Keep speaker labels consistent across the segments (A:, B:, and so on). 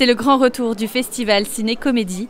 A: C'est le grand retour du festival Ciné Comédie,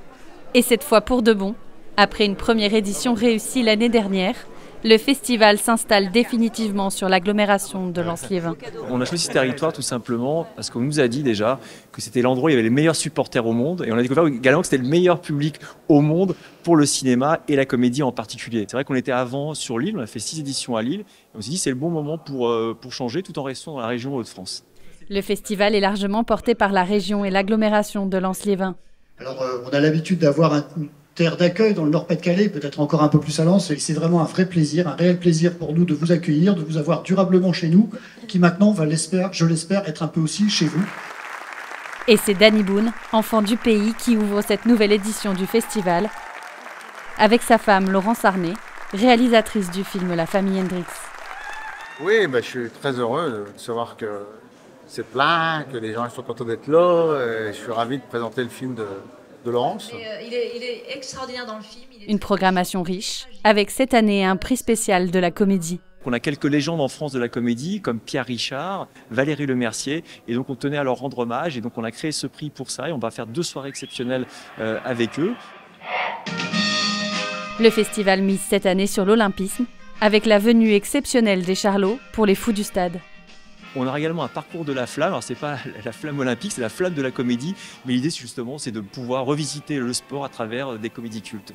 A: et cette fois pour de bon. Après une première édition réussie l'année dernière, le festival s'installe définitivement sur l'agglomération de Lens-Liévin.
B: On a choisi ce territoire tout simplement parce qu'on nous a dit déjà que c'était l'endroit où il y avait les meilleurs supporters au monde et on a découvert également que c'était le meilleur public au monde pour le cinéma et la comédie en particulier. C'est vrai qu'on était avant sur l'île, on a fait six éditions à Lille et on s'est dit c'est le bon moment pour, euh, changer tout en restant dans la région Hauts-de-France.
A: Le festival est largement porté par la région et l'agglomération de Lens-Liévin.
C: Alors, euh, on a l'habitude d'avoir un, une terre d'accueil dans le Nord-Pas-de-Calais, peut-être encore un peu plus à Lens, et c'est vraiment un vrai plaisir, un réel plaisir pour nous de vous accueillir, de vous avoir durablement chez nous, qui maintenant va, je l'espère, être un peu aussi chez vous.
A: Et c'est Danny Boone, enfant du pays, qui ouvre cette nouvelle édition du festival, avec sa femme Laurence Arnay, réalisatrice du film La famille Hendrix.
D: Oui, ben, je suis très heureux de savoir que c'est plein, que les gens sont contents d'être là. Et je suis ravi de présenter le film de, de Laurence.
E: Et, euh, il, est, il est extraordinaire dans le film. il est
A: Une programmation riche, avec cette année un prix spécial de la comédie.
B: On a quelques légendes en France de la comédie, comme Pierre Richard, Valérie Lemercier, et donc on tenait à leur rendre hommage, et donc on a créé ce prix pour ça, et on va faire deux soirées exceptionnelles euh, avec eux.
A: Le festival mise cette année sur l'olympisme, avec la venue exceptionnelle des Charlots pour les fous du stade.
B: On aura également un parcours de la flamme, alors c'est pas la flamme olympique, c'est la flamme de la comédie, mais l'idée justement c'est de pouvoir revisiter le sport à travers des comédies cultes.